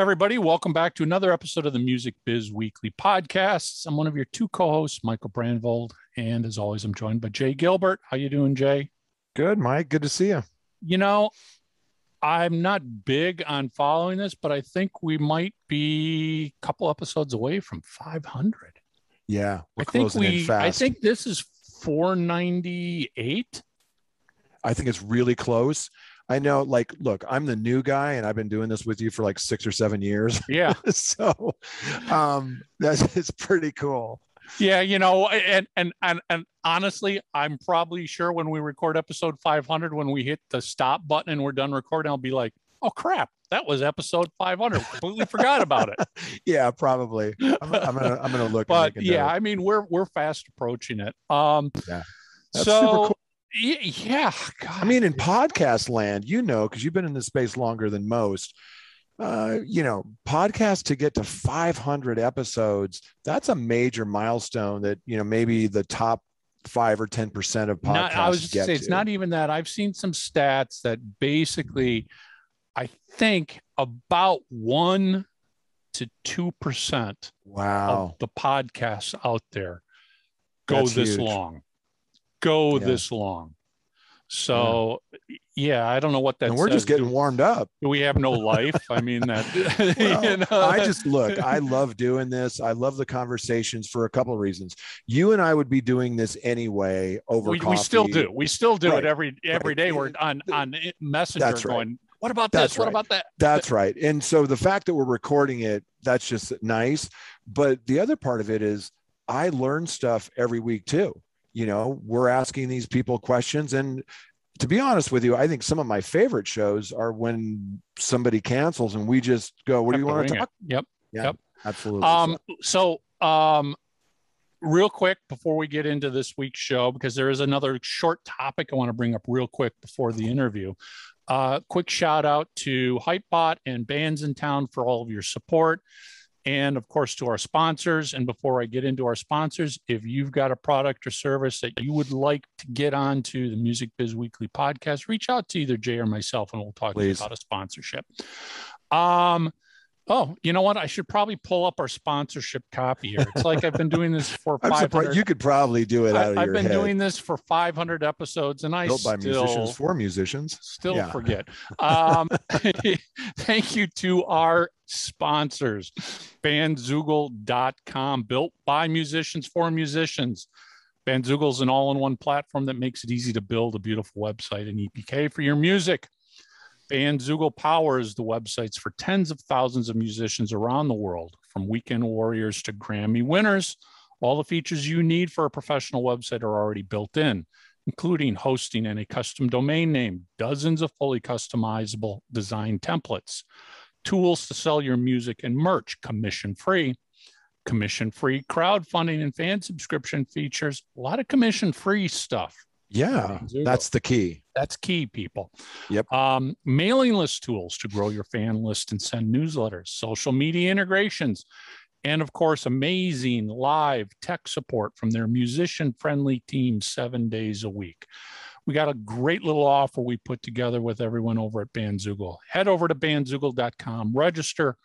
everybody. Welcome back to another episode of the Music Biz Weekly podcast. I'm one of your two co-hosts, Michael Brandvold, and as always, I'm joined by Jay Gilbert. How you doing, Jay? Good, Mike. Good to see you. You know, I'm not big on following this, but I think we might be a couple episodes away from 500. Yeah, I think we. I think this is 498. I think it's really close. I know, like, look, I'm the new guy and I've been doing this with you for like six or seven years. Yeah. so um that's it's pretty cool. Yeah, you know, and, and and and honestly, I'm probably sure when we record episode 500, when we hit the stop button and we're done recording, I'll be like, "Oh crap, that was episode 500. Completely forgot about it." Yeah, probably. I'm, I'm, gonna I'm gonna look. But yeah. I mean, we're we're fast approaching it. Um, yeah. That's so cool. Yeah. God. I mean, in podcast land, you know, because you've been in this space longer than most. Uh, you know, podcast to get to 500 episodes, that's a major milestone that, you know, maybe the top five or 10% of podcasts. Not, I was just say, to. it's not even that. I've seen some stats that basically, I think about one to 2% wow. of the podcasts out there go that's this huge. long go yeah. this long. So yeah. yeah. I don't know what that. And we're says. just getting warmed up. Do we have no life? I mean that. well, you know? I just look. I love doing this. I love the conversations for a couple of reasons. You and I would be doing this anyway over. We, we still do. We still do right. it every every right. day. We're on on Messenger that's right. going. What about that's this? What about that? That's right. And so the fact that we're recording it, that's just nice. But the other part of it is I learn stuff every week too you know we're asking these people questions. And to be honest with you i think some of my favorite shows are when somebody cancels and we just go what do you want to talk it. yep yeah, yep. absolutely. Um so um real quick before we get into this week's show because there is another short topic i want to bring up real quick before the interview. Uh quick shout out to hypebot and Bandsintown for all of your support and of course to our sponsors. And before I get into our sponsors, if you've got a product or service that you would like to get onto the Music Biz Weekly podcast, reach out to either Jay or myself, and we'll talk about a sponsorship. Um, Oh, you know what? I should probably pull up our sponsorship copy here. It's like I've been doing this for. Surprised you could probably do it out I, of your I've been head. doing this for 500 episodes, and I built still, by musicians for musicians. Still yeah. forget. Um, thank you to our sponsors, Bandzoogle.com, built by musicians for musicians. Bandzoogle is an all-in-one platform that makes it easy to build a beautiful website and EPK for your music. Bandzoogle powers the websites for tens of thousands of musicians around the world, from weekend warriors to Grammy winners. All the features you need for a professional website are already built in, including hosting and a custom domain name, dozens of fully customizable design templates, tools to sell your music and merch commission free, commission free crowdfunding and fan subscription features, a lot of commission free stuff yeah, that's the key. That's key, people. Yep. Um, mailing list tools to grow your fan list and send newsletters, social media integrations, and of course, amazing live tech support from their musician friendly team seven days a week. We got a great little offer we put together with everyone over at Bandzoogle. Head over to bandzoogle.com, register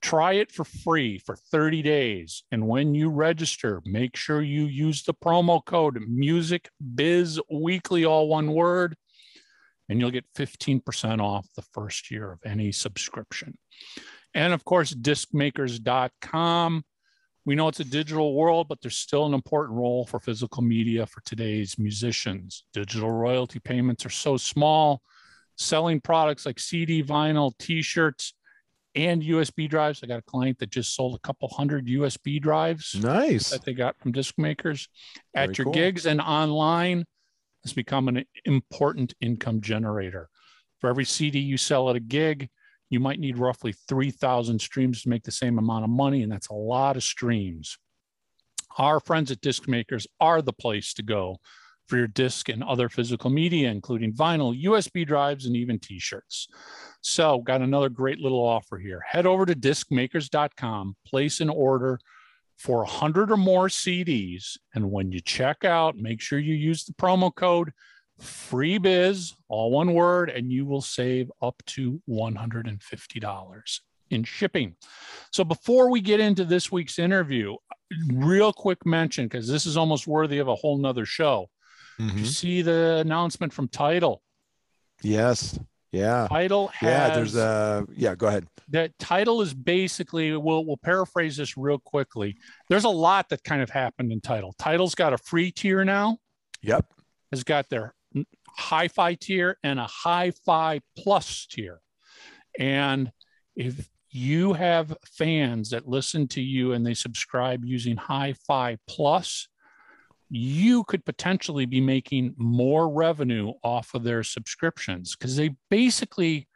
Try it for free for 30 days. And when you register, make sure you use the promo code Music Biz Weekly, all one word, and you'll get 15% off the first year of any subscription. And of course, discmakers.com. We know it's a digital world, but there's still an important role for physical media for today's musicians. Digital royalty payments are so small. Selling products like CD, vinyl, t shirts, and USB drives. I got a client that just sold a couple hundred USB drives. Nice. That they got from disc makers Very at your cool. gigs and online. Has become an important income generator. For every CD you sell at a gig, you might need roughly 3,000 streams to make the same amount of money, and that's a lot of streams. Our friends at Disc Makers are the place to go for your disc and other physical media, including vinyl, USB drives, and even t shirts. So, got another great little offer here. Head over to discmakers.com, place an order for 100 or more CDs. And when you check out, make sure you use the promo code FREEBIZ, all one word, and you will save up to $150. in shipping. So before we get into this week's interview, real quick mention because this is almost worthy of a whole nother show. Mm-hmm. You see the announcement from Tidal? Yes. Yeah. Tidal has, Yeah, there's a yeah, go ahead. That Tidal is basically we'll we'll paraphrase this real quickly. There's a lot that kind of happened in Tidal. Tidal's got a free tier now. Yep. Has got their hi-fi tier and a hi-fi plus tier. And if you have fans that listen to you and they subscribe using hi-fi plus, you could potentially be making more revenue off of their subscriptions because they basically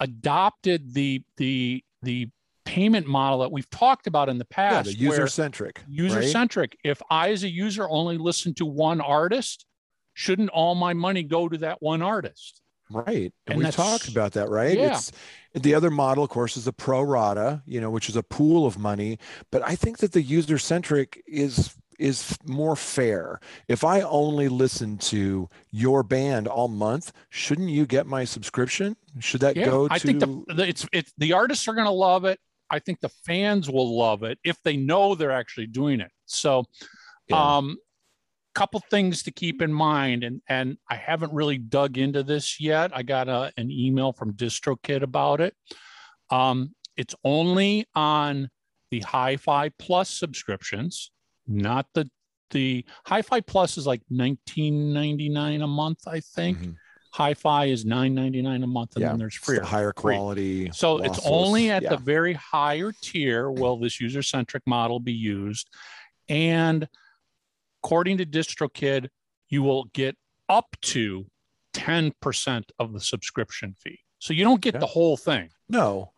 adopted the the the payment model that we've talked about in the past. Yeah, user centric. User centric. Right? If I, as a user, only listen to one artist, shouldn't all my money go to that one artist? Right. And, and we talked about that, right? Yeah. It's the other model, of course, is a pro rata, you know, which is a pool of money. But I think that the user centric is is more fair. If I only listen to your band all month, shouldn't you get my subscription? Should that yeah, go to I think the, the it's it's the artists are going to love it. I think the fans will love it if they know they're actually doing it. So yeah. um couple things to keep in mind and and I haven't really dug into this yet. I got a, an email from DistroKid about it. Um, it's only on the Hi-Fi Plus subscriptions not the the Hi-Fi Plus is like 19.99 a month, I think. Mm-hmm. Hi-Fi is 9.99 a month, and yeah, then there's free, higher quality. Free. So lossless. it's only at yeah. the very higher tier will this user-centric model be used, and according to DistroKid, you will get up to 10% of the subscription fee. So you don't get yeah. the whole thing. No.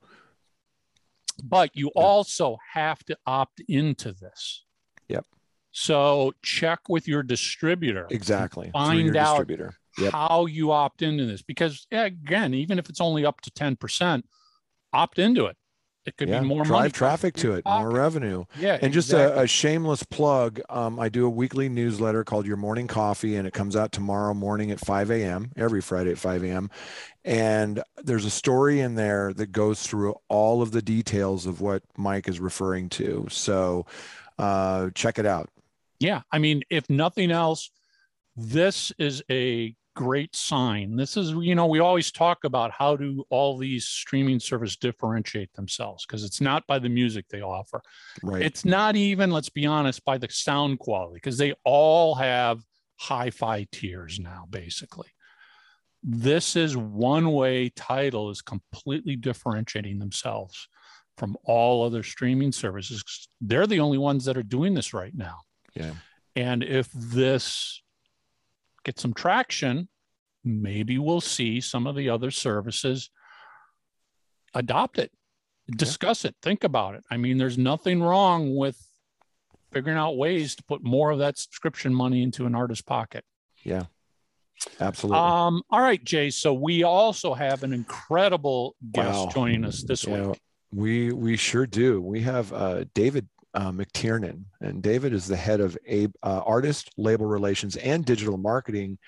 But you also have to opt into this. Yep. So check with your distributor. Exactly. Find out distributor. Yep. how you opt into this because again, even if it's only up to 10%, opt into it. It could yeah, be more drive traffic to it, more revenue. Yeah, and just a, a, shameless plug. Um, I do a weekly newsletter called Your Morning Coffee, and it comes out tomorrow morning at 5 a.m. every Friday at 5 a.m. And there's a story in there that goes through all of the details of what Mike is referring to. So uh, check it out. Yeah. I mean, if nothing else, this is a great sign. This is, you know, we always talk about how do all these streaming services differentiate themselves because it's not by the music they offer. Right. It's not even, let's be honest, by the sound quality because they all have hi-fi tiers now, basically. This is one way Tidal is completely differentiating themselves from all other streaming services. They're the only ones that are doing this right now. Yeah. And if this gets some traction, maybe we'll see some of the other services adopt it, discuss yeah. it, think about it. I mean, there's nothing wrong with figuring out ways to put more of that subscription money into an artist's pocket. Yeah. Absolutely. Um, all right, Jay. So we also have an incredible guest wow. joining us this yeah, week. We we sure do. We have uh, David uh, McTiernan, and David is the head of a, uh, artist label relations and digital marketing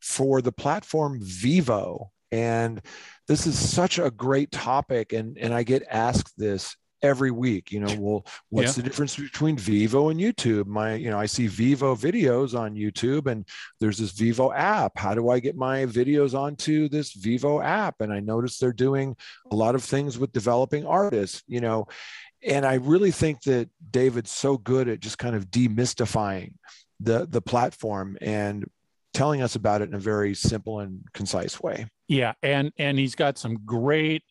for the platform Vevo. And this is such a great topic, and and I get asked this every week you know well what's yeah. the difference between Vevo and youtube my you know i see Vevo videos on youtube and there's this Vevo app how do i get my videos onto this Vevo app and i notice they're doing a lot of things with developing artists you know and I really think that David's so good at just kind of demystifying the the platform and telling us about it in a very simple and concise way. Yeah, and and he's got some great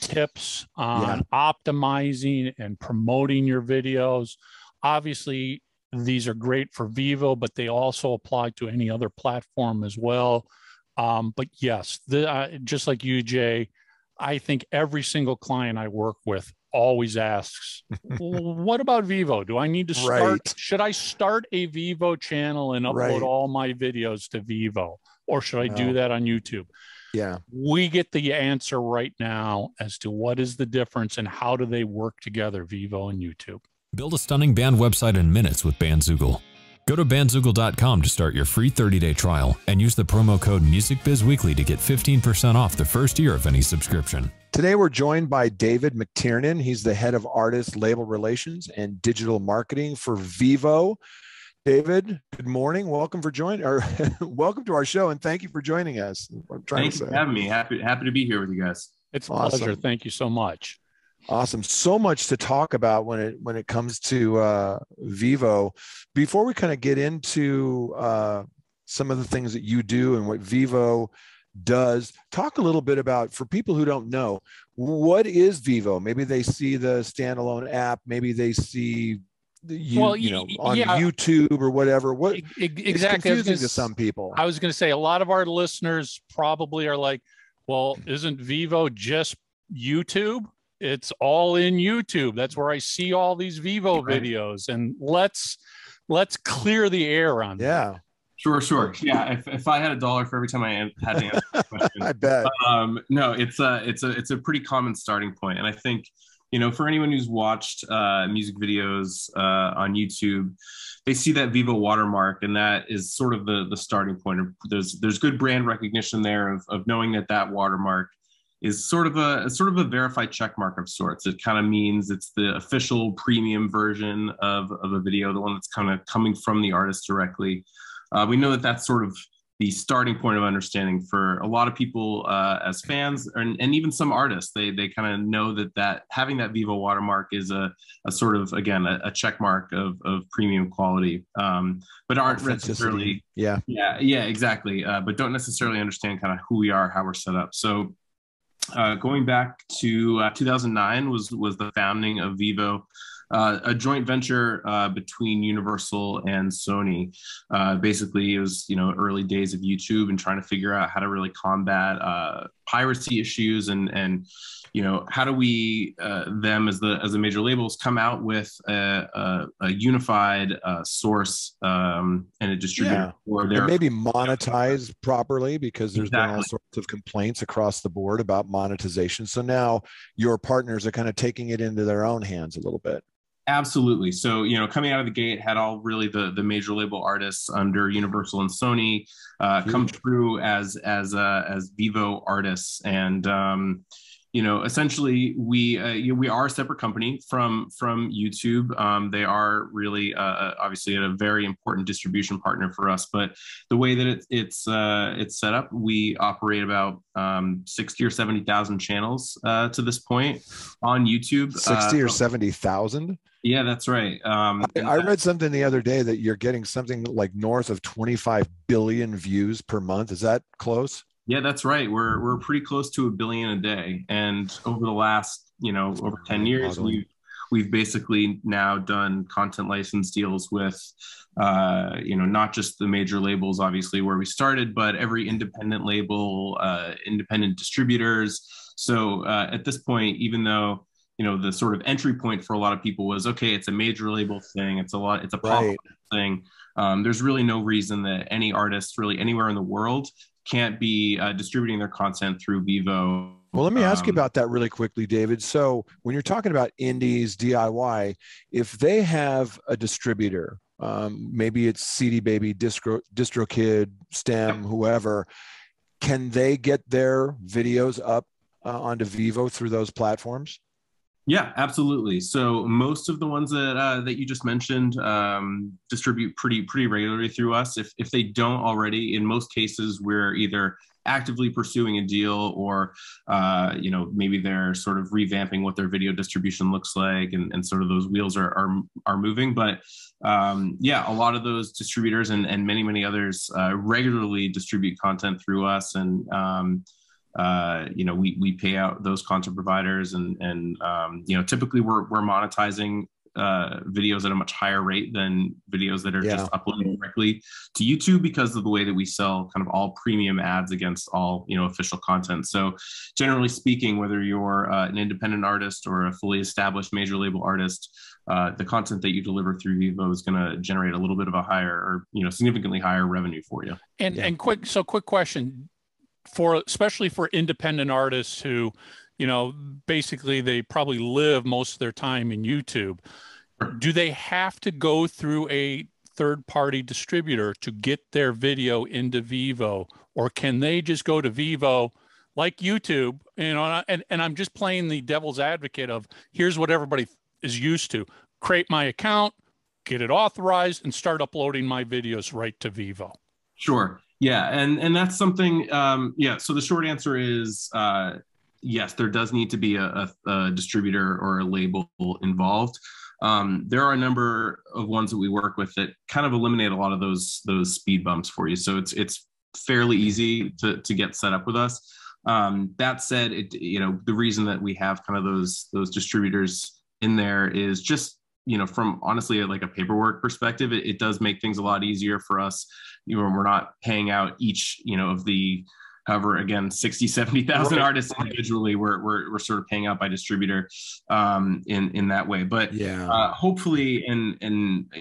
tips on yeah. optimizing and promoting your videos. Obviously, these are great for Vevo, but they also apply to any other platform as well. Um, but yes, the, uh, just like you, Jay, I think every single client I work with always asks, "What about Vevo? Do I need to start? Right. Should I start a Vevo channel and upload right. all my videos to Vevo, or should I no. do that on YouTube?" Yeah, we get the answer right now as to what is the difference and how do they work together, Vevo and YouTube. Build a stunning band website in minutes with Bandzoogle. Go to bandzoogle.com to start your free 30-day trial and use the promo code MusicBizWeekly to get 15% off the first year of any subscription. Today we're joined by David McTiernan. He's the head of artist label relations and digital marketing for Vevo. David, good morning. Welcome for joining or welcome to our show and thank you for joining us. Thank you for having me. Happy happy to be here with you guys. It's a awesome. pleasure. Thank you so much. Awesome. So much to talk about when it when it comes to uh, Vevo. Before we kind of get into uh, some of the things that you do and what Vevo does, talk a little bit about for people who don't know what is Vevo. Maybe they see the standalone app. Maybe they see you, well, you know, on yeah, YouTube or whatever. What exactly? It's confusing to some people. I was going to say a lot of our listeners probably are like, "Well, isn't Vevo just YouTube?" it's all in YouTube. That's where I see all these Vevo right. videos. And let's let's clear the air on yeah. That. Sure, sure. Yeah, if, if I had a dollar for every time I had to answer a question, I bet. Um, no, it's a it's a it's a pretty common starting point, and I think you know for anyone who's watched uh, music videos uh, on YouTube, they see that Vevo watermark, and that is sort of the the starting point. There's there's good brand recognition there of of knowing that that watermark is sort of a sort of a verified check mark of sorts. It kind of means it's the official premium version of, of a video, the one that's kind of coming from the artist directly. Uh, we know that that's sort of the starting point of understanding for a lot of people uh, as fans and, and, even some artists. They they kind of know that that having that Vevo watermark is a, a sort of again a, a check mark of, of premium quality, um, but aren't necessarily yeah yeah yeah exactly. Uh, but don't necessarily understand kind of who we are, how we're set up. So uh, going back to uh, 2009 was was the founding of Vevo, uh, a joint venture uh, between Universal and Sony. Uh, basically, it was you know early days of YouTube and trying to figure out how to really combat uh, piracy issues and and you know how do we uh, them as the as the major labels come out with a, a, a unified uh, source um, and a distributor yeah. their maybe monetize properly because there's exactly. been all sorts of complaints across the board about monetization so now your partners are kind of taking it into their own hands a little bit Absolutely. So, you know, coming out of the gate, had all really the the major label artists under Universal and Sony uh, come through as as uh, as Vevo artists, and um, you know, essentially, we uh, you know, we are a separate company from from YouTube. Um, they are really uh, uh, obviously a very important distribution partner for us. But the way that it, it's uh, it's set up, we operate about um, sixty or seventy thousand channels uh, to this point on YouTube. Sixty or seventy thousand. Yeah, that's right. Um, I, I, read something the other day that you're getting something like north of 25 billion views per month. Is that close? Yeah, that's right. We're we're pretty close to a billion a day, and over the last you know over ten years, we've we've basically now done content license deals with uh, you know not just the major labels, obviously where we started, but every independent label, uh, independent distributors. So uh, at this point, even though you know the sort of entry point for a lot of people was okay, it's a major label thing, it's a lot, it's a pop right. thing. Um, there's really no reason that any artist really anywhere in the world can't be uh, distributing their content through Vevo Well, let me ask um, you about that really quickly, David. So, when you're talking about indies, DIY, if they have a distributor, um, maybe it's CD Baby, Distro, DistroKid, STEM, whoever, can they get their videos up uh, onto Vevo through those platforms? Yeah, absolutely. So most of the ones that uh, that you just mentioned um, distribute pretty pretty regularly through us. If if they don't already, in most cases, we're either actively pursuing a deal or uh, you know maybe they're sort of revamping what their video distribution looks like and, and sort of those wheels are are, are moving but um, yeah a lot of those distributors and, and many many others uh, regularly distribute content through us and um, uh, you know, we, we pay out those content providers and, and um, you know, typically we're, we're monetizing uh, videos at a much higher rate than videos that are yeah. just uploaded directly to YouTube because of the way that we sell kind of all premium ads against all you know official content. So generally speaking, whether you're uh, an independent artist or a fully established major label artist, uh, the content that you deliver through Vevo is going to generate a little bit of a higher or you know significantly higher revenue for you. And yeah. and quick so quick question for especially for independent artists who you know basically they probably live most of their time in youtube do they have to go through a third party distributor to get their video into Vevo? Or can they just go to Vevo like YouTube, you know, and, and I'm just playing the devil's advocate of here's what everybody is used to create my account, get it authorized, and start uploading my videos right to Vevo. Sure. Yeah, and and that's something. Um, yeah. So the short answer is uh, yes. There does need to be a, a, a distributor or a label involved. Um, there are a number of ones that we work with that kind of eliminate a lot of those those speed bumps for you. So it's it's fairly easy to to get set up with us. Um, that said, it you know the reason that we have kind of those those distributors in there is just you know from honestly like a paperwork perspective it, it, does make things a lot easier for us you know we're not paying out each you know of the however again 60 70,000 right. artists individually we're, we're, we're sort of paying out by distributor um, in in that way. But yeah. uh, hopefully and and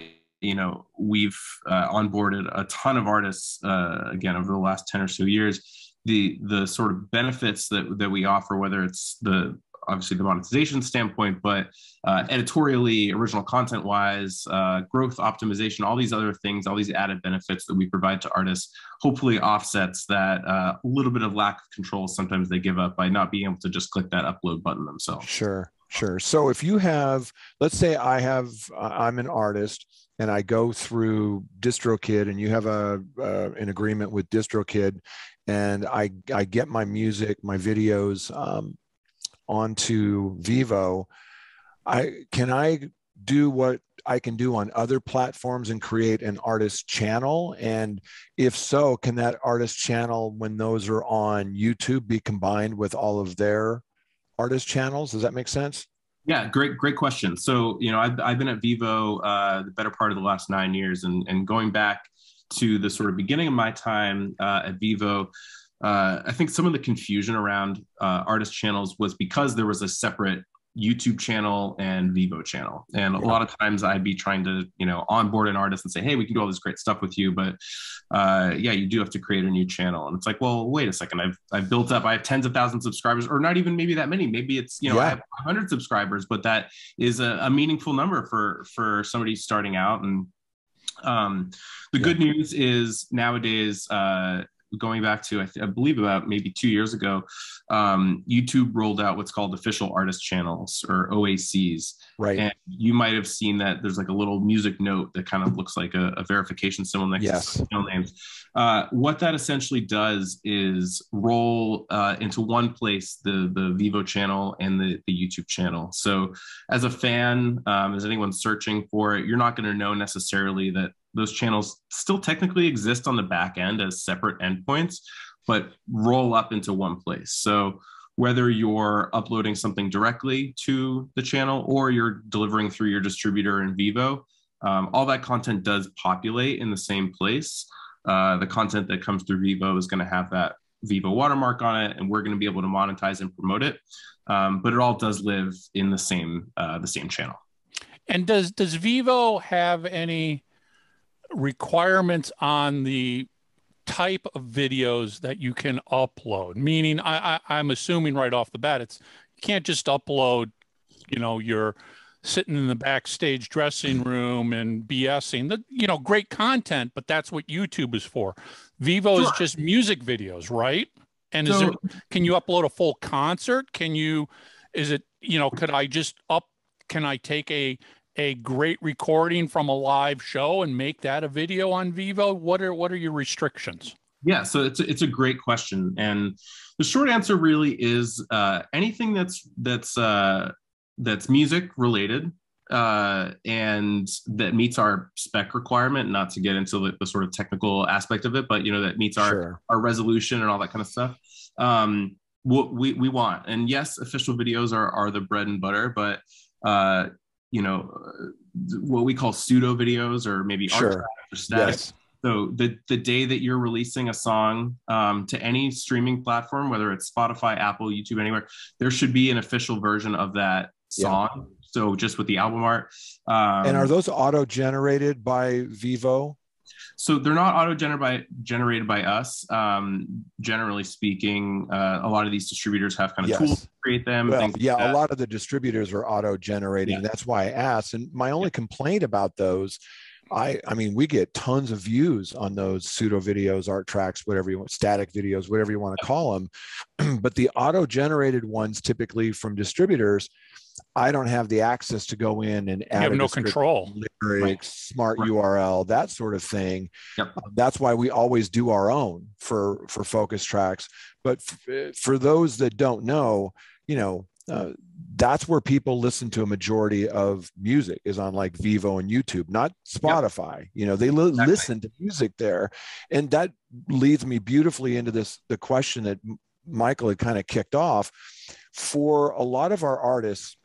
you know we've uh, onboarded a ton of artists uh, again over the last 10 or so years. The the sort of benefits that that we offer whether it's the obviously the monetization standpoint, but uh, editorially, original content wise, uh, growth optimization, all these other things, all these added benefits that we provide to artists, hopefully offsets that uh, little bit of lack of control sometimes they give up by not being able to just click that upload button themselves. Sure, sure. So if you have, let's say I have, I'm an artist and I go through DistroKid and you have a uh, an agreement with DistroKid and I, I get my music, my videos, um, onto Vevo, I can I do what I can do on other platforms and create an artist channel? And if so, can that artist channel, when those are on YouTube, be combined with all of their artist channels? Does that make sense? Yeah, great, great question. So, you know, I've, I've been at Vevo uh, the better part of the last nine years, and, and going back to the sort of beginning of my time uh, at Vevo, uh, I think some of the confusion around uh, artist channels was because there was a separate YouTube channel and Vevo channel. And a lot of times I'd be trying to, you know, onboard an artist and say, hey, we can do all this great stuff with you. But uh, yeah, you do have to create a new channel. And it's like, well, wait a second. I've, I've built up, I have tens of thousands of subscribers, or not even maybe that many. Maybe it's, you know, yeah. I have 100 subscribers, but that is a, a, meaningful number for, for somebody starting out. And um, the yeah. good news is nowadays, uh, going back to I, th- I, believe about maybe two years ago, um, YouTube rolled out what's called official artist channels or OACs. Right. And you might have seen that there's like a little music note that kind of looks like a, a verification symbol next yes. to channel names. Uh, what that essentially does is roll uh, into one place the the Vevo channel and the, the YouTube channel. So as a fan, um, as anyone searching for it, you're not going to know necessarily that those channels still technically exist on the back end as separate endpoints, but roll up into one place. So whether you're uploading something directly to the channel or you're delivering through your distributor in Vevo, um, all that content does populate in the same place. Uh, the content that comes through Vevo is going to have that Vevo watermark on it, and we're going to be able to monetize and promote it. Um, but it all does live in the same uh, the same channel. And does does Vevo have any requirements on the type of videos that you can upload. Meaning I, I am assuming right off the bat it's you can't just upload you know you're sitting in the backstage dressing room and bsing. The you know great content but that's what youtube is for. Vevo sure. is just music videos right? And so, is there can you upload a full concert? Can you is it you know could i just up can i take a a great recording from a live show and make that a video on Vevo? What are what are your restrictions? Yeah, so it's a, it's a great question, and the short answer really is uh, anything that's that's uh, that's music related uh, and that meets our spec requirement. Not to get into the, the, sort of technical aspect of it, but you know that meets our sure. our resolution and all that kind of stuff. Um, what we we want, and yes, official videos are are the bread and butter, but uh, you know what we call pseudo videos or maybe sure. or static. Yes. So the the day that you're releasing a song um, to any streaming platform, whether it's Spotify, Apple, YouTube, anywhere, there should be an official version of that song. Yeah. So just with the album art. Um, and are those auto generated by Vevo? So they're not auto generated by generated by us. Um, generally speaking, uh, a lot of these distributors have kind of yes. tools to create them. Well, yeah, like a lot of the distributors are auto generating. Yeah. That's why I asked. And my only yeah. complaint about those I I mean we get tons of views on those pseudo videos, art tracks, whatever you want, static videos, whatever you want to call them. but the auto generated ones typically from distributors, I don't have the access to go in and add you have no control, lyrics, right. smart right. URL, that sort of thing. Yep. Um, that's why we always do our own for for focus tracks. But f- for those that don't know, you know, uh, that's where people listen to a majority of music is on like Vevo and YouTube, not Spotify. Yep. You know, they li- exactly. listen to music there, and that leads me beautifully into this the question that Michael had kind of kicked off. For a lot of our artists,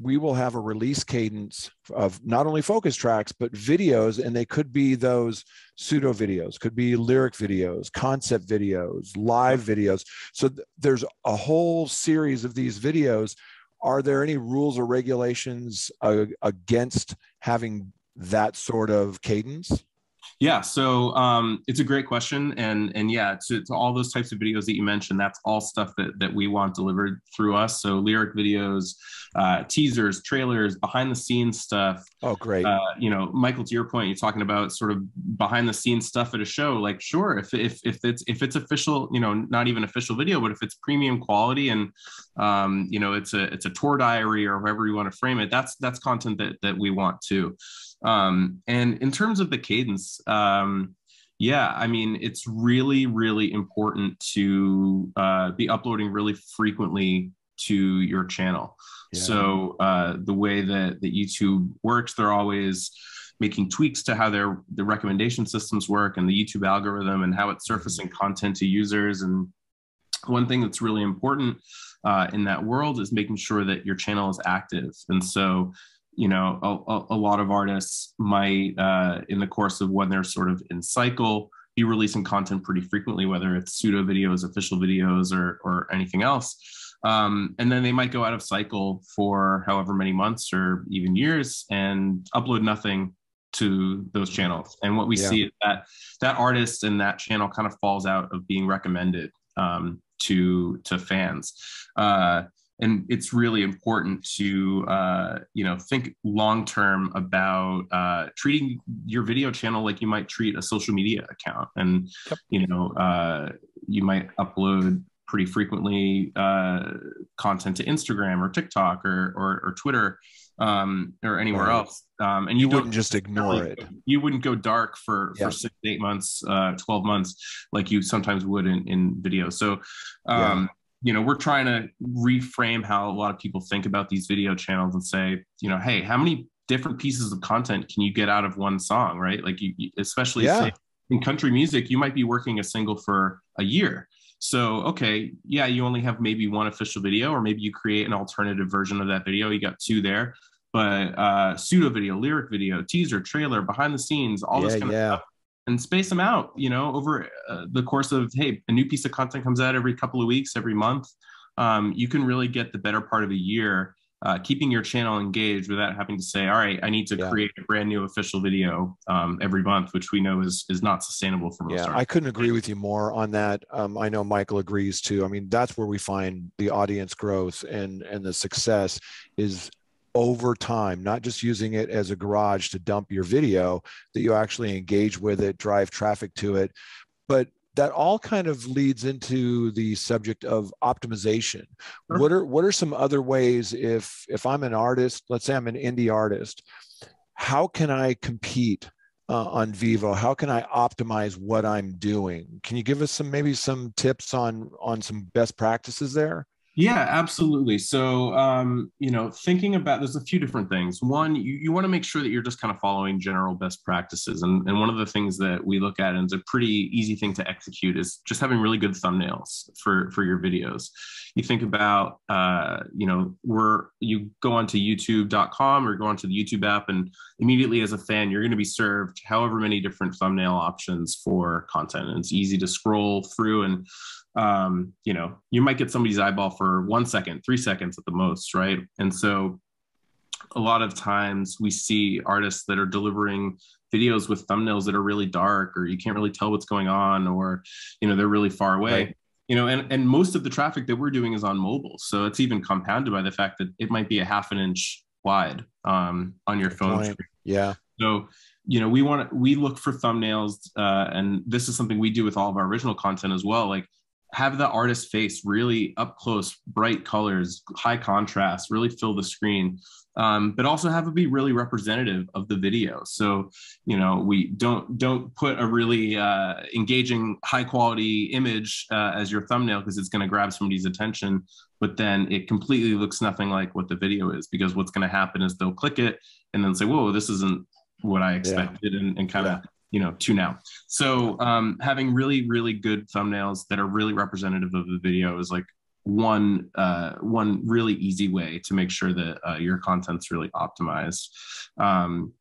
we will have a release cadence of not only focus tracks but videos and they could be those pseudo videos could be lyric videos concept videos live videos. So th- there's a whole series of these videos. Are there any rules or regulations uh, against having that sort of cadence yeah, so um, it's a great question, and and yeah, to, to, all those types of videos that you mentioned, that's all stuff that that we want delivered through us. So lyric videos, uh, teasers, trailers, behind the scenes stuff. Oh, great! Uh, you know, Michael, to your point, you're talking about sort of behind the scenes stuff at a show. Like, sure, if if if it's if it's official, you know, not even official video, but if it's premium quality and um, you know, it's a it's a tour diary or however you want to frame it, that's that's content that that we want too. Um, and in terms of the cadence, um, yeah, I mean, it's really, really important to uh, be uploading really frequently to your channel. Yeah. So uh, the way that, that YouTube works, they're always making tweaks to how their the recommendation systems work and the YouTube algorithm and how it's mm-hmm. surfacing content to users. And one thing that's really important uh, in that world is making sure that your channel is active. And so you know a, a lot of artists might uh, in the course of when they're sort of in cycle be releasing content pretty frequently whether it's pseudo videos official videos or or anything else. Um, and then they might go out of cycle for however many months or even years and upload nothing to those channels. And what we yeah. see is that that artist and that channel kind of falls out of being recommended um, to to fans. Uh, and it's really important to uh, you know think long term about uh, treating your video channel like you might treat a social media account and yep. you know uh, you might upload pretty frequently uh, content to instagram or tiktok or or, or twitter um, or anywhere right. else um, and you, you wouldn't just ignore it you wouldn't go dark for yeah. for six eight months uh, 12 months like you sometimes would in, in video so um, yeah you know, we're trying to reframe how a lot of people think about these video channels and say, you know, hey, how many different pieces of content can you get out of one song, right? Like, you, especially yeah. say, in country music, you might be working a single for a year. So, okay, yeah, you only have maybe one official video, or maybe you create an alternative version of that video. You got two there, but uh, pseudo video, lyric video, teaser, trailer, behind the scenes, all yeah, this kind yeah. of stuff and space them out you know over uh, the course of hey a new piece of content comes out every couple of weeks every month um, you can really get the better part of a year uh, keeping your channel engaged without having to say all right i need to yeah. create a brand new official video um, every month which we know is is not sustainable for most yeah artists. i couldn't agree with you more on that um, i know michael agrees too i mean that's where we find the audience growth and and the success is over time, not just using it as a garage to dump your video, that you actually engage with it, drive traffic to it. But that all kind of leads into the subject of optimization. Sure. What are what are some other ways if if I'm an artist, let's say I'm an indie artist, how can I compete uh, on Vevo? How can I optimize what I'm doing? Can you give us some maybe some tips on on some best practices there? Yeah, absolutely. So, um, you know, thinking about there's a few different things. One, you, you want to make sure that you're just kind of following general best practices. And, and one of the things that we look at and it's a pretty easy thing to execute is just having really good thumbnails for, for your videos. You think about, uh, you know, we're, you go onto youtube.com or go onto the YouTube app and immediately as a fan, you're going to be served however many different thumbnail options for content. And it's easy to scroll through and um, you know, you might get somebody's eyeball for one second, three seconds at the most, right? And so a lot of times we see artists that are delivering videos with thumbnails that are really dark or you can't really tell what's going on or you know they're really far away. Right. you know and, and most of the traffic that we're doing is on mobile. So it's even compounded by the fact that it might be a half an inch wide um, on your phone yeah. So you know we want to we look for thumbnails uh, and this is something we do with all of our original content as well. Like have the artist face really up close bright colors high contrast really fill the screen um, but also have it be really representative of the video so you know we don't don't put a really uh, engaging high quality image uh, as your thumbnail because it's going to grab somebody's attention but then it completely looks nothing like what the video is because what's going to happen is they'll click it and then say whoa this isn't what i expected yeah. and, and kind of yeah. You know tune now so um, having really really good thumbnails that are really representative of the video is like one uh, one really easy way to make sure that uh, your content's really optimized. Um,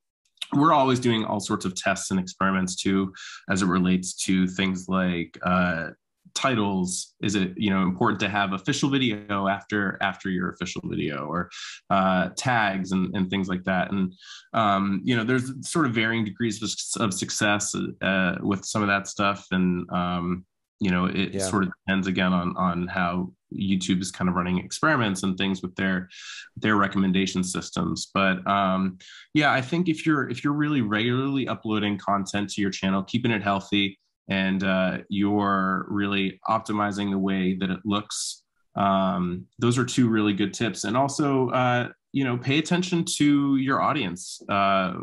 we're always doing all sorts of tests and experiments too, as it relates to things like uh, titles. Is it you know important to have official video after after your official video, or uh, tags and, and things like that? And um, you know, there's sort of varying degrees of, of success uh, with some of that stuff, and um, you know it yeah. sort of depends again on on how youtube is kind of running experiments and things with their their recommendation systems but um yeah i think if you're if you're really regularly uploading content to your channel keeping it healthy and uh, you're really optimizing the way that it looks. Um, those are two really good tips. And also uh, you know pay attention to your audience. Uh,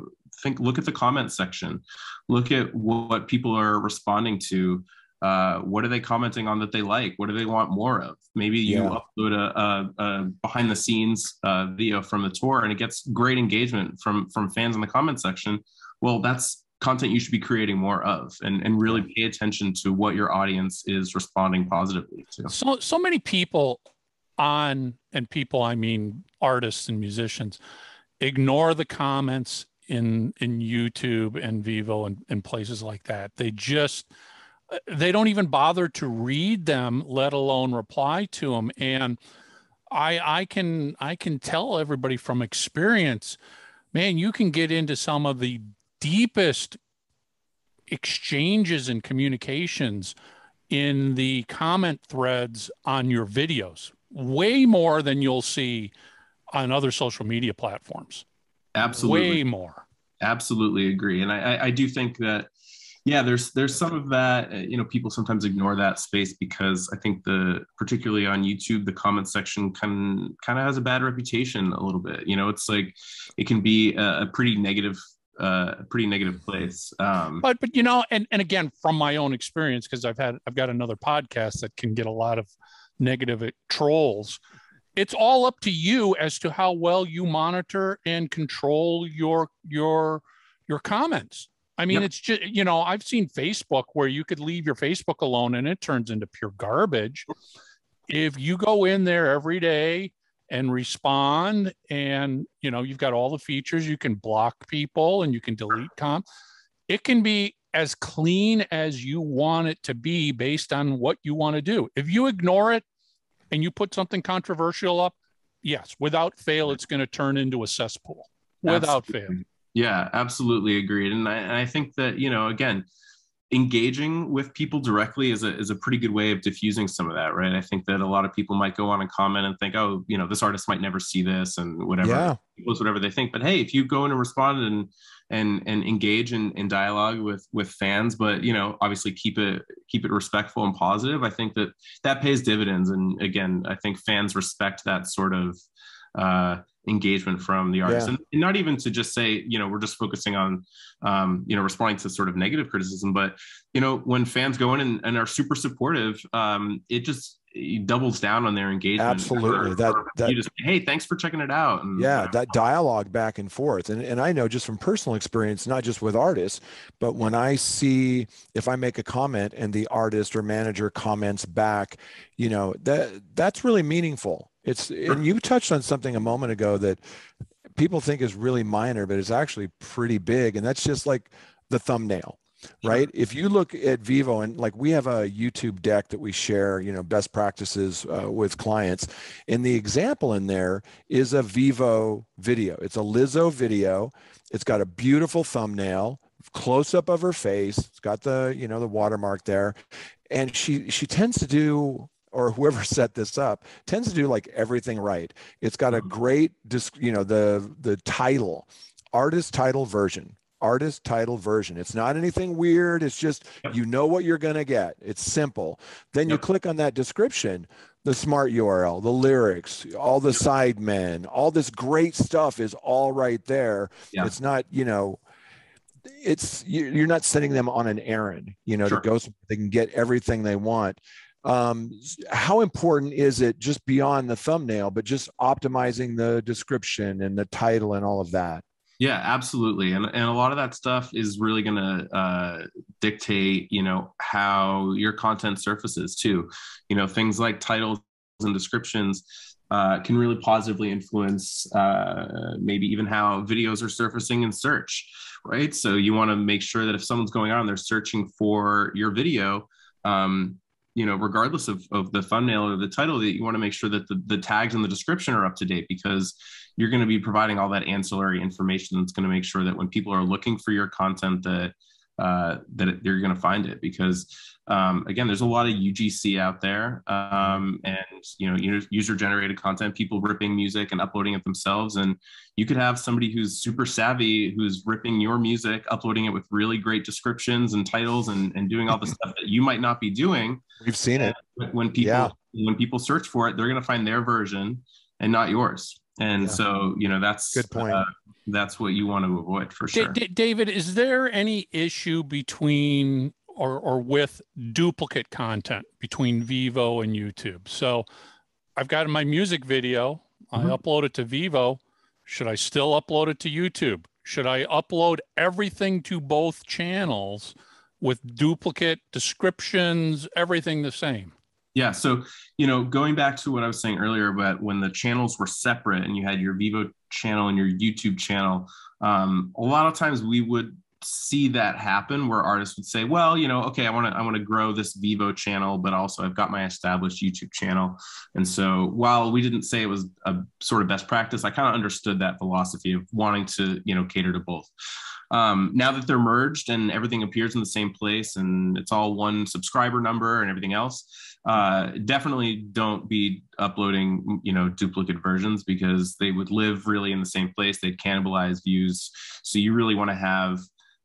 think look at the comment section. Look at what people are responding to. Uh, what are they commenting on that they like? What do they want more of? Maybe you yeah. upload a, a, a, behind the scenes uh, video from the tour and it gets great engagement from from fans in the comment section. Well that's content you should be creating more of and, and really pay attention to what your audience is responding positively to. So so many people on and people i mean artists and musicians ignore the comments in in youtube and Vevo and, and places like that. They just they don't even bother to read them, let alone reply to them. And I I can I can tell everybody from experience, man, you can get into some of the deepest exchanges and communications in the comment threads on your videos, way more than you'll see on other social media platforms. Absolutely. Way more. Absolutely agree. And I, I do think that yeah there's there's some of that uh, you know people sometimes ignore that space because i think the particularly on youtube the comment section can kind of has a bad reputation a little bit you know it's like it can be a, a pretty negative uh, a pretty negative place um, but but you know and and again from my own experience because i've had i've got another podcast that can get a lot of negative trolls it's all up to you as to how well you monitor and control your your your comments I mean, yep. it's just, you know, I've seen Facebook where you could leave your Facebook alone and it turns into pure garbage. If you go in there every day and respond, and, you know, you've got all the features, you can block people and you can delete comp, it can be as clean as you want it to be based on what you want to do. If you ignore it and you put something controversial up, yes, without fail, it's going to turn into a cesspool without Absolutely. fail. Yeah, absolutely agreed. And I, and I think that, you know, again, engaging with people directly is a, is a pretty good way of diffusing some of that, right? I think that a lot of people might go on and comment and think, oh, you know, this artist might never see this and whatever, yeah. whatever they think. But hey, if you go in and respond and and and engage in, in dialogue with with fans, but you know, obviously keep it keep it respectful and positive, I think that that pays dividends. And again, I think fans respect that sort of uh, engagement from the artist. Yeah. and not even to just say you know we're just focusing on um, you know responding to sort of negative criticism but you know when fans go in and, and are super supportive um, it just it doubles down on their engagement. Absolutely. Or, that, or that you just hey thanks for checking it out. And, yeah that dialogue back and forth. And, and i know just from personal experience not just with artists but when i see if i make a comment and the artist or manager comments back you know that that's really meaningful it's and you touched on something a moment ago that people think is really minor, but it's actually pretty big, and that's just like the thumbnail right? If you look at Vevo and like we have a youtube deck that we share you know best practices uh, with clients and the example in there is a Vevo video. It's a lizzo video. It's got a beautiful thumbnail close up of her face. It's got the you know the watermark there and she she tends to do or whoever set this up tends to do like everything right. It's got a mm-hmm. great, you know, the the title, artist title version. artist title version. It's not anything weird. It's just Yep. you know what you're going to get. It's simple. Then you Yep. click on that description, the smart URL, the lyrics, all the side men, all this great stuff is all right there. It's not, you know, it's you- you're not sending them on an errand, you know, Sure. to go. somewhere They can get everything they want. Um, how important is it just beyond the thumbnail, but just optimizing the description and the title and all of that? Yeah, absolutely. And, and a lot of that stuff is really going to uh, dictate, you know, how your content surfaces too. You know, things like titles and descriptions uh, can really positively influence uh, maybe even how videos are surfacing in search, right? So you want to make sure that if someone's going on, they're searching for your video, um, you know, regardless of, of the thumbnail or the title, that you want to make sure that the, the tags and the description are up to date because you're going to be providing all that ancillary information that's going to make sure that when people are looking for your content that uh, that you're going to find it because um, again there's a lot of UGC out there um, and you know user generated content people ripping music and uploading it themselves and you could have somebody who's super savvy who's ripping your music uploading it with really great descriptions and titles and, and doing all the stuff that you might not be doing We've seen it. when- when people Yeah. when people search for it they're going to find their version and not yours and Yeah. so you know that's Good point. uh, that's what you want to avoid for Da- sure Da- David, is there any issue between or, or with duplicate content between Vevo and YouTube? So I've got my music video, I Mhm. upload it to Vevo. Should I still upload it to YouTube? Should I upload everything to both channels with duplicate descriptions, everything the same? Yeah. So, you know, going back to what I was saying earlier about when the channels were separate and you had your Vevo channel and your YouTube channel, um, a lot of times we would see that happen where artists would say, well, you know, okay, I want to I want to grow this Vevo channel, but also I've got my established YouTube channel. And so while we didn't say it was a sort of best practice, I kind of understood that philosophy of wanting to, you know, cater to both. Um, now that they're merged and everything appears in the same place and it's all one subscriber number and everything else, uh, definitely don't be uploading you know duplicate versions because they would live really in the same place they'd cannibalize views so you really want to have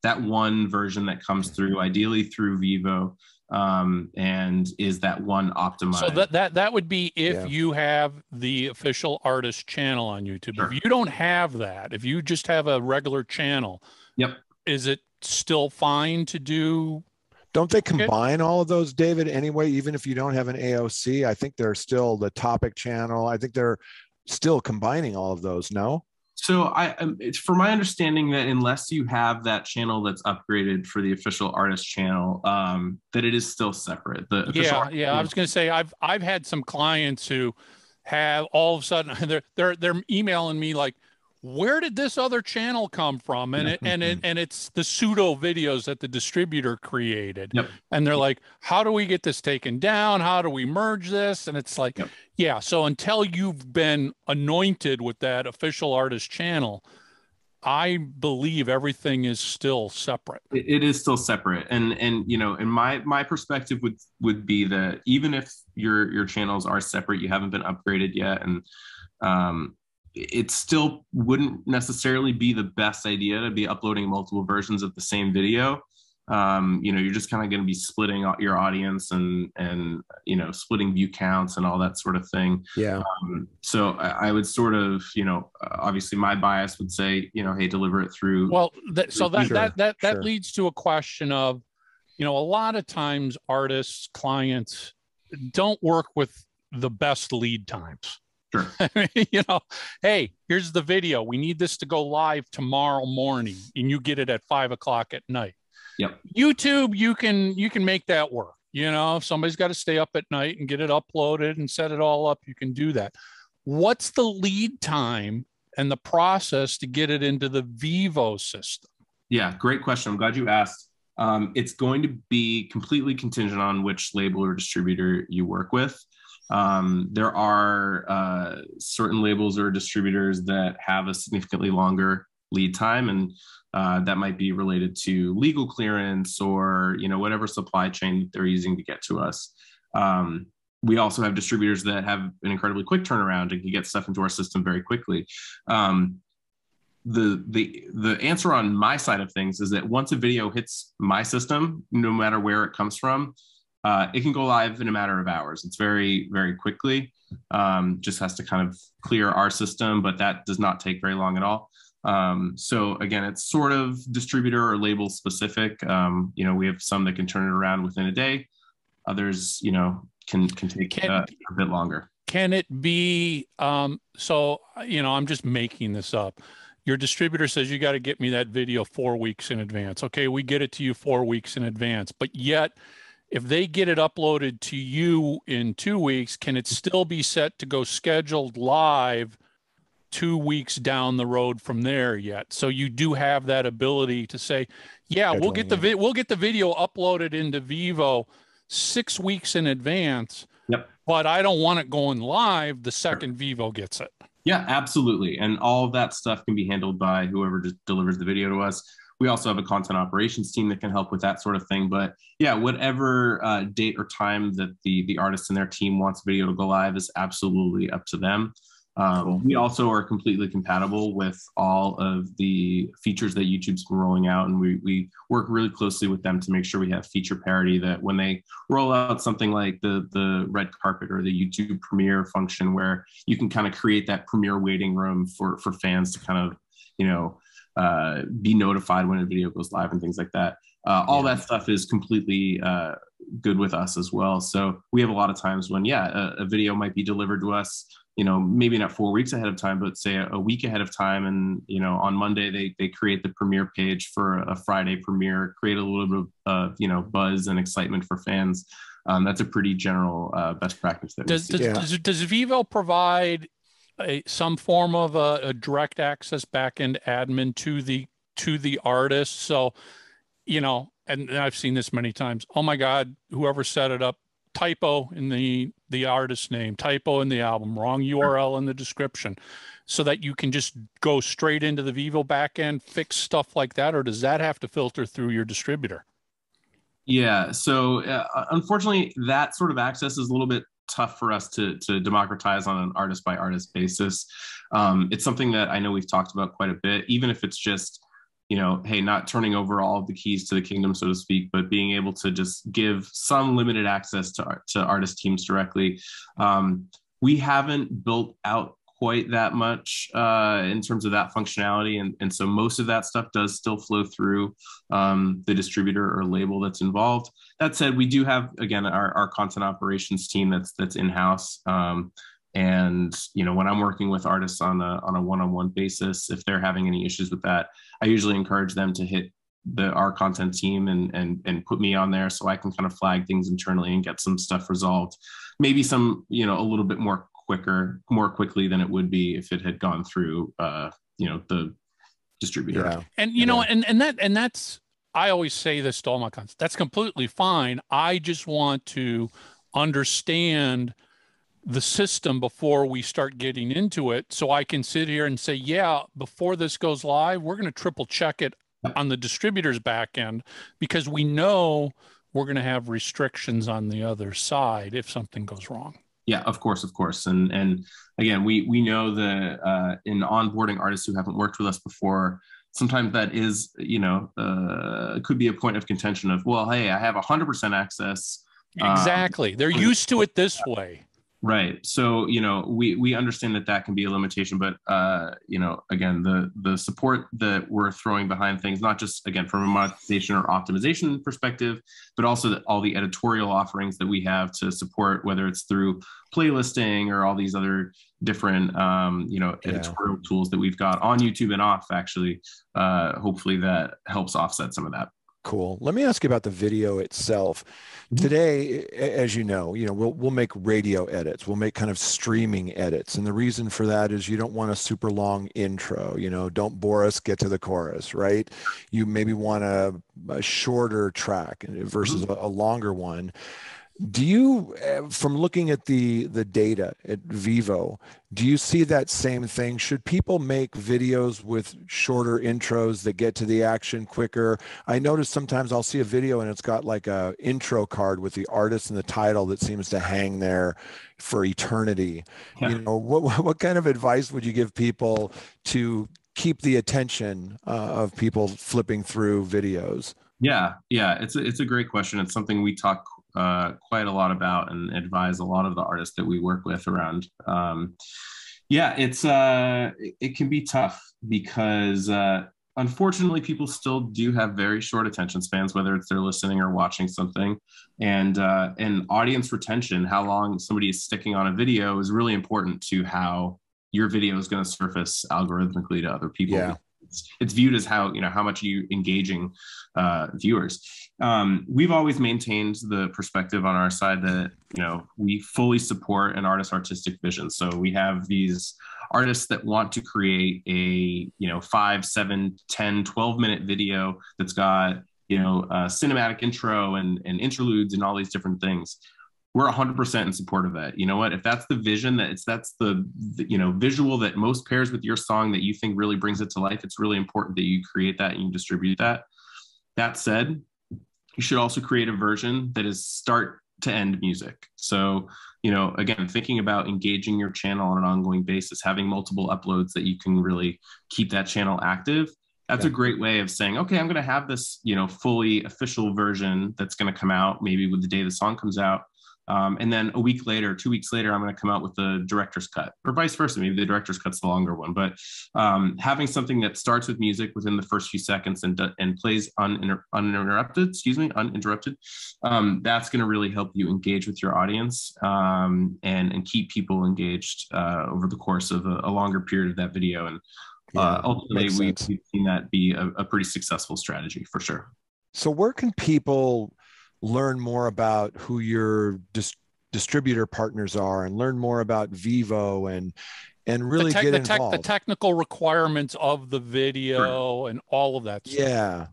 that one version that comes through ideally through vevo um, and is that one optimized So that that that would be if Yeah. you have the official artist channel on YouTube. Sure. If you don't have that, if you just have a regular channel, Yep. is it still fine to do? Don't they combine all of those, David, anyway? Even if you don't have an AOC, I think they're still the topic channel. I think they're still combining all of those. No? So I, um, it's for my understanding that unless you have that channel that's upgraded for the official artist channel, um, that it is still separate. The official Yeah, artist yeah. I was going to say I've I've had some clients who have all of a sudden they're they're they're emailing me like, where did this other channel come from? And it and it and it's the pseudo videos that the distributor created. Yep. And they're like, how do we get this taken down? How do we merge this? And it's like, Yep. yeah. So until you've been anointed with that official artist channel, I believe everything is still separate. it, it is still separate and and you know and my my perspective would would be that even if your your channels are separate you haven't been upgraded yet and um it still wouldn't necessarily be the best idea to be uploading multiple versions of the same video um you know you're just kind of going to be splitting your audience and and you know splitting view counts and all that sort of thing Yeah. um, so I, I would sort of, you know, uh, obviously my bias would say, you know, hey, deliver it through. Well, that, so that Sure, that that that sure. leads to a question of, you know, a lot of times artists, clients don't work with the best lead times. Sure. you know, hey, here's the video. We need this to go live tomorrow morning, and you get it at five o'clock at night. Yep. YouTube, you can you can make that work. You know, if somebody's got to stay up at night and get it uploaded and set it all up, you can do that. What's the lead time and the process to get it into the Vevo system? Yeah, great question. I'm glad you asked. Um, it's going to be completely contingent on which label or distributor you work with. Um, there are uh, certain labels or distributors that have a significantly longer lead time, and uh, that might be related to legal clearance or you know whatever supply chain they're using to get to us. Um, we also have distributors that have an incredibly quick turnaround and can get stuff into our system very quickly. Um, the the the answer on my side of things is that once a video hits my system, no matter where it comes from, uh, it can go live in a matter of hours. It's very very quickly. Um, just has to kind of clear our system, but that does not take very long at all. Um, so again, it's sort of distributor or label specific. Um, you know, we have some that can turn it around within a day. Others, you know, can can take can, uh, a bit longer. Can it be? Um, so you know, I'm just making this up your distributor says you got to get me that video four weeks in advance. Okay, we get it to you four weeks in advance, but yet if they get it uploaded to you in two weeks, can it still be set to go scheduled live two weeks down the road from there yet? So you do have that ability to say, yeah, we'll get the vi- we'll get the video uploaded into Vevo six weeks in advance. Yep. But I don't want it going live the second sure. Vevo gets it. Yeah, absolutely. And all of that stuff can be handled by whoever just delivers the video to us. We also have a content operations team that can help with that sort of thing. But yeah, whatever uh, date or time that the the artist and their team wants video to go live is absolutely up to them. Um, we also are completely compatible with all of the features that YouTube's been rolling out, and we, we work really closely with them to make sure we have feature parity. That when they roll out something like the the red carpet or the YouTube Premiere function, where you can kind of create that Premiere waiting room for for fans to kind of you know uh, be notified when a video goes live and things like that. Uh, all yeah. that stuff is completely uh, good with us as well. So we have a lot of times when yeah, a, a video might be delivered to us you know maybe not four weeks ahead of time but say a, week ahead of time and you know on monday they they create the premiere page for a friday premiere create a little bit of uh, you know buzz and excitement for fans um, that's a pretty general uh, best practice that does, does, yeah. does, does vevo provide a, some form of a, a direct access backend admin to the to the artist. So you know and i've seen this many times. Oh my god whoever set it up typo in the the artist name, typo in the album, wrong URL in the description, so that you can just go straight into the Vevo backend, fix stuff like that, or does that have to filter through your distributor? Yeah, so uh, unfortunately, that sort of access is a little bit tough for us to to democratize on an artist by artist basis. Um, it's something that I know we've talked about quite a bit, even if it's just you know, hey, not turning over all of the keys to the kingdom, so to speak, but being able to just give some limited access to to artist teams directly. Um, we haven't built out quite that much uh, in terms of that functionality, and and so most of that stuff does still flow through um, the distributor or label that's involved. That said, we do have again our, our content operations team that's that's in house. Um, and you know when i'm working with artists on a on a one-on-one basis if they're having any issues with that i usually encourage them to hit the our content team and and and put me on there so i can kind of flag things internally and get some stuff resolved maybe some you know a little bit more quicker more quickly than it would be if it had gone through uh you know the distributor yeah. and you yeah. know and and that and that's i always say this to all my clients that's completely fine i just want to understand the system before we start getting into it so I can sit here and say, yeah, before this goes live, we're going to triple check it on the distributor's back end because we know we're going to have restrictions on the other side if something goes wrong. Yeah, of course, of course, and and again, we we know that uh, in onboarding artists who haven't worked with us before, sometimes that is you know uh, could be a point of contention of well, hey, I have hundred percent access. Exactly, um, they're used to it this way. Right. So, you know, we, we understand that that can be a limitation, but, uh, you know, again, the, the support that we're throwing behind things, not just, again, from a monetization or optimization perspective, but also the, all the editorial offerings that we have to support, whether it's through playlisting or all these other different, um, you know, editorial yeah. tools that we've got on YouTube and off, actually, uh, hopefully that helps offset some of that. Cool. Let me ask you about the video itself. Today, as you know, you know, we'll we'll make radio edits. We'll make kind of streaming edits. And the reason for that is you don't want a super long intro, you know, don't bore us, get to the chorus, right? You maybe want a, a shorter track versus mm-hmm. a, a longer one do you uh, from looking at the the data at Vevo, do you see that same thing should people make videos with shorter intros that get to the action quicker i notice sometimes i'll see a video and it's got like a intro card with the artist and the title that seems to hang there for eternity yeah. you know what what kind of advice would you give people to keep the attention uh, of people flipping through videos? Yeah, yeah, it's a, it's a great question. It's something we talk uh, quite a lot about and advise a lot of the artists that we work with around. Um, yeah, it's uh, it can be tough because uh, unfortunately people still do have very short attention spans whether it's they're listening or watching something and uh, and audience retention how long somebody is sticking on a video is really important to how your video is going to surface algorithmically to other people Yeah. It's, it's viewed as how you know how much you engaging uh, viewers. Um, we've always maintained the perspective on our side that you know we fully support an artist's artistic vision. So we have these artists that want to create a you know 5 7 10 12 minute video that's got you know a cinematic intro and, and interludes and all these different things we're 100% in support of that. You know what? If that's the vision that it's that's the, the you know visual that most pairs with your song that you think really brings it to life it's really important that you create that and you distribute that. That said you should also create a version that is start to end music. So you know again thinking about engaging your channel on an ongoing basis having multiple uploads that you can really keep that channel active that's Yeah. a great way of saying okay i'm going to have this you know fully official version that's going to come out maybe with the day the song comes out um, and then a week later two weeks later i'm going to come out with the director's cut or vice versa maybe the director's cut's the longer one but um, having something that starts with music within the first few seconds and and plays uninter- uninterrupted excuse me uninterrupted um, that's going to really help you engage with your audience um, and and keep people engaged uh, over the course of a, a longer period of that video. And uh, ultimately we, we've seen that be a, a pretty successful strategy for sure. So where can people learn more about who your dis- distributor partners are and learn more about Vevo and and really the, tech- get the, tech- involved? the technical requirements of the video and all of that. stuff. yeah.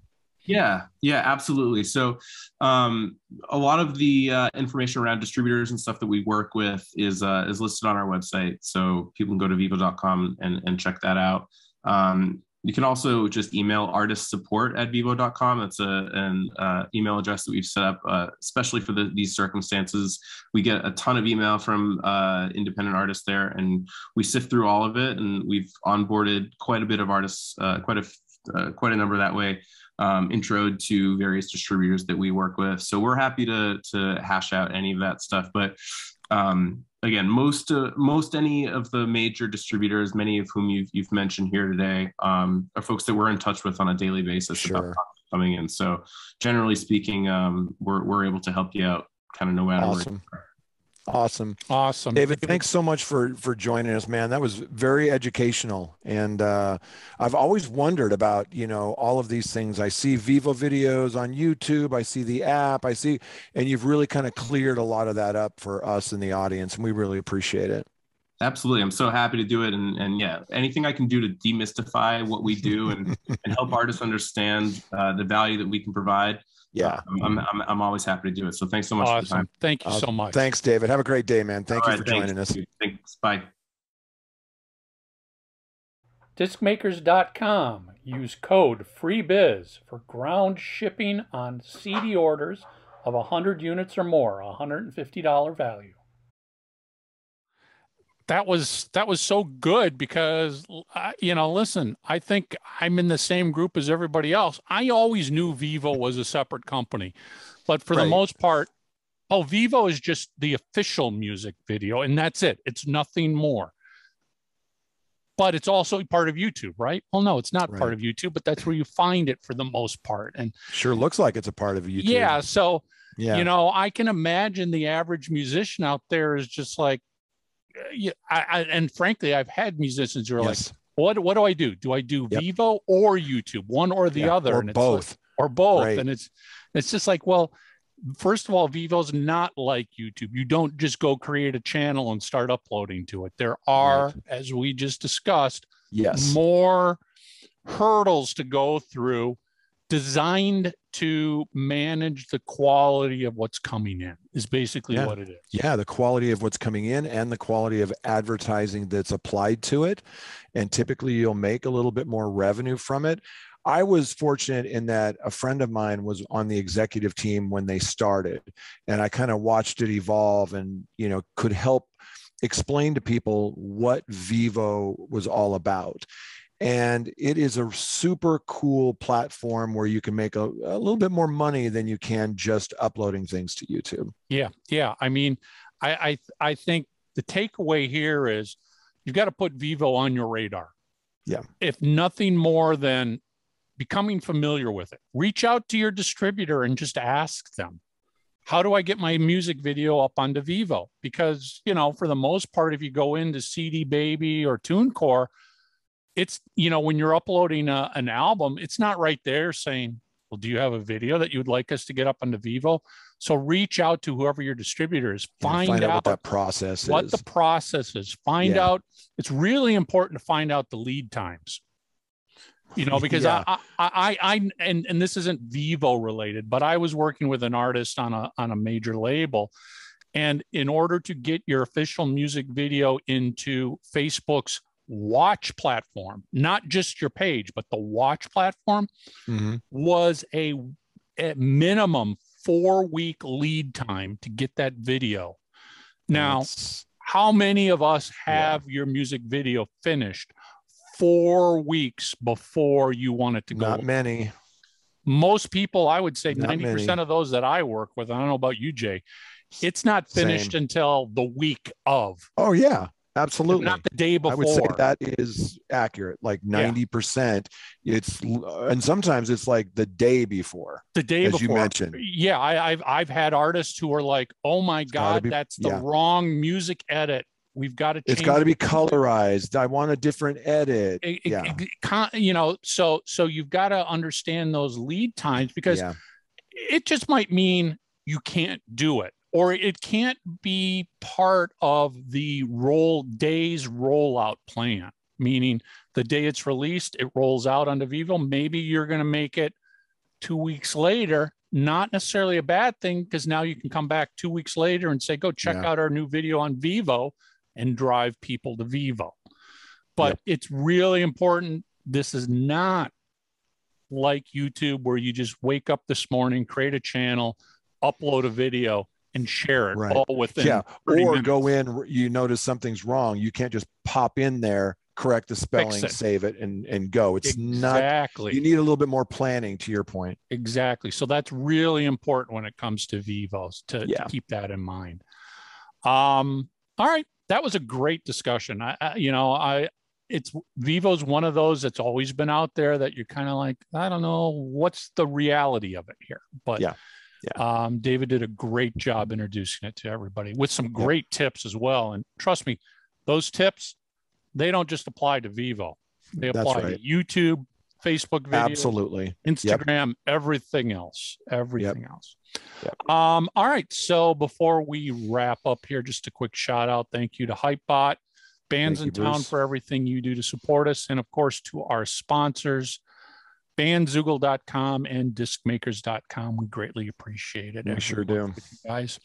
Yeah, yeah, absolutely. So, um, a lot of the uh, information around distributors and stuff that we work with is uh, is listed on our website. So people can go to vevo.com and, and check that out. Um, you can also just email artist support at vevo.com. That's a, an uh, email address that we've set up, uh, especially for the, these circumstances. We get a ton of email from uh, independent artists there, and we sift through all of it. And we've onboarded quite a bit of artists, uh, quite a uh, quite a number that way um, introed to various distributors that we work with. So we're happy to to hash out any of that stuff. But um, again, most uh, most any of the major distributors, many of whom you've you've mentioned here today, um, are folks that we're in touch with on a daily basis about coming in. So generally speaking, um, we're we're able to help you out, kind of no matter where. Awesome. Awesome. Awesome. David, thanks so much for for joining us, man. That was very educational, and uh, I've always wondered about you know all of these things. I see Vevo videos on YouTube, I see the app, I see, and you've really kind of cleared a lot of that up for us in the audience, and we really appreciate it. Absolutely. I'm so happy to do it. And, and yeah, anything I can do to demystify what we do and, and help artists understand uh, the value that we can provide. Yeah. I'm, I'm, I'm always happy to do it. So thanks so much for the time. Thank you uh, so much. Thanks, David. Have a great day, man. Thank All you right, for joining thanks. us. Thanks. Bye. Discmakers.com. Use code FREEBIZ for ground shipping on CD orders of 100 units or more, $150 value. That was that was so good because uh, you know listen i think i'm in the same group as everybody else. I always knew vevo was a separate company but for the most part oh vevo is just the official music video and that's it. It's nothing more. But it's also part of youtube right? Well no it's not part of youtube but that's where you find it for the most part and Sure looks like it's a part of YouTube. yeah so Yeah. you know i can imagine the average musician out there is just like yeah I, I, and frankly i've had musicians who are like what what do i do do i do Yep. vevo or youtube one or the Yeah. other or and it's like- both. or both Right. and it's it's just like well first of all vevo's not like youtube you don't just go create a channel and start uploading to it there are Right. as we just discussed yes. more hurdles to go through designed to manage the quality of what's coming in is basically Yeah. what it is Yeah, the quality of what's coming in and the quality of advertising that's applied to it. And typically you'll make a little bit more revenue from it. I was fortunate in that a friend of mine was on the executive team when they started and I kind of watched it evolve and, you know, could help explain to people what Vevo was all about. And it is a super cool platform where you can make a, a little bit more money than you can just uploading things to youtube Yeah, yeah. I mean, I I, I think the takeaway here is you've got to put Vevo on your radar. Yeah. If nothing more than becoming familiar with it, reach out to your distributor and just ask them, how do I get my music video up onto Vevo? Because, you know, for the most part, if you go into CD Baby or TuneCore, it's, you know, when you're uploading a, an album, it's not right there saying, well, do you have a video that you would like us to get up on the Vevo? So reach out to whoever your distributor is, find, find out, out, what that process what is the process is, find Yeah. out. It's really important to find out the lead times. You know, because Yeah. I, I, I, I, and and this isn't Vevo related, but I was working with an artist on a on a major label, and in order to get your official music video into Facebook's watch platform, not just your page, but the watch platform, Mhm. was a at minimum four week lead time to get that video. Now, That's- how many of us Yeah. have your music video finished four weeks before you want it to go? not many Most people, I would say Not 90% many. of those that I work with, I don't know about you, Jay, it's not finished Same. until the week of, oh yeah absolutely not the day before. I would say that is accurate, like 90%. It's uh, and sometimes it's like the day before, the day as before. you mentioned. Yeah, I, I've I've had artists who are like, "Oh my gotta god, be- that's the yeah. wrong music edit. We've got to. It's change got to be it." colorized. I want a different edit. It- it- yeah. it con- you know, so so you've got to understand those lead times because yeah. it just might mean you can't do it or it can't be part of the roll days rollout plan meaning the day it's released it rolls out onto vevo. Maybe you're going to make it two weeks later. Not necessarily a bad thing because now you can come back two weeks later and say go check Yeah. out our new video on vevo and drive people to vevo. But it's really important. This is not like YouTube, where you just wake up this morning, create a channel, upload a video, and share it Right. all within. yeah. Or minutes. go in, you notice something's wrong. You can't just pop in there, correct the spelling, it. save it, and and go. It's not. exactly, You need a little bit more planning. To your point. exactly. So that's really important when it comes to Vevos to, to keep that in mind. Um, all right, that was a great discussion. I, I you know, I it's Vevo's one of those that's always been out there that you're kind of like, I don't know what's the reality of it here, but Yeah. Um, David did a great job introducing it to everybody with some great tips as well. And trust me, those tips they don't just apply to Vevo; they apply right. to YouTube, Facebook video, Absolutely. Instagram, everything else, everything else. Yep. Um, all right. So before we wrap up here, just a quick shout out. Thank you to Hypebot, Bandsintown Bruce. for everything you do to support us. And of course, to our sponsors, bandzoogle.com and discmakers.com. We greatly appreciate it. We sure do. you guys.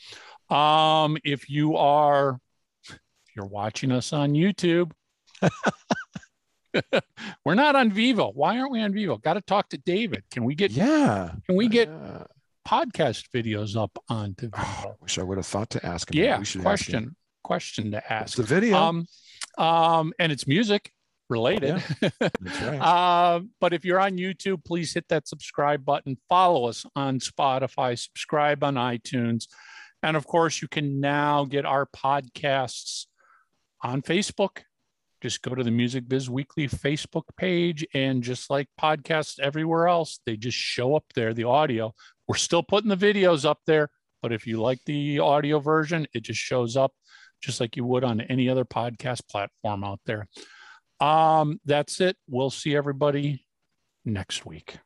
Um, if you are if you're watching us on YouTube, we're not on Vevo. Why aren't we on Vevo? Got to talk to David. Can we get Yeah. can we get Yeah. podcast videos up onto Oh, Vevo? wish I would have thought to ask him. yeah, We should ask him. question question to It's ask. the video. Um, um, and it's music related. That's right. Um, but if you're on YouTube, please hit that subscribe button. Follow us on Spotify, subscribe on iTunes. And of course, you can now get our podcasts on Facebook. Just go to the Music Biz Weekly Facebook page, and just like podcasts everywhere else, they just show up there, the audio. We're still putting the videos up there, but if you like the audio version, it just shows up just like you would on any other podcast platform out there. Um, that's it. We'll see everybody next week.